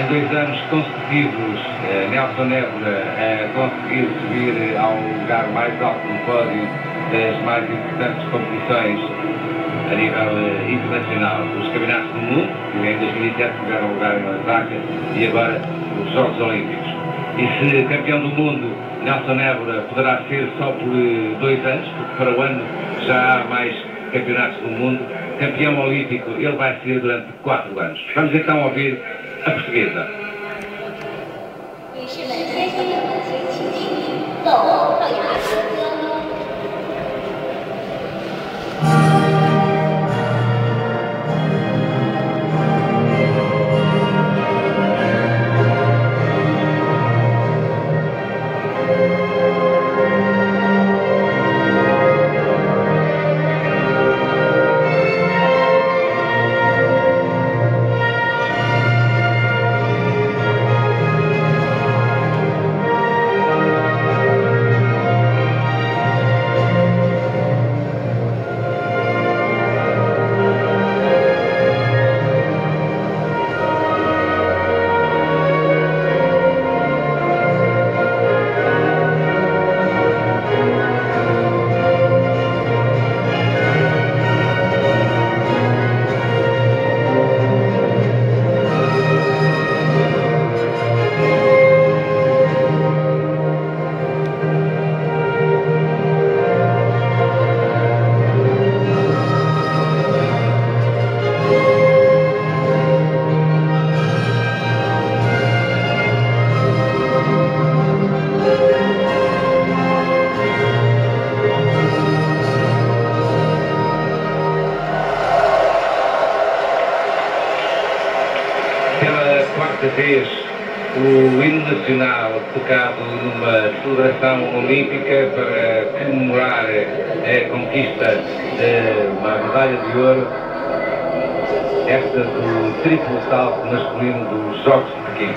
em dois anos consecutivos, eh, Nelson Nebra eh, conseguiu subir ao lugar mais alto no pódio das mais importantes competições a nível eh, internacional dos campeonatos do mundo, que em 2007 tiveram lugar em Osaka, e agora os Jogos Olímpicos. E se campeão do mundo, Nelson Nebra poderá ser só por eh, dois anos, porque para o ano já há mais campeonatos do mundo. Campeão olímpico, ele vai ser durante quatro anos. Vamos então ouvir a portuguesa. Quarta vez, o hino nacional tocado numa celebração olímpica para comemorar a conquista de uma medalha de ouro, esta do triplo salto masculino dos Jogos de Pequim.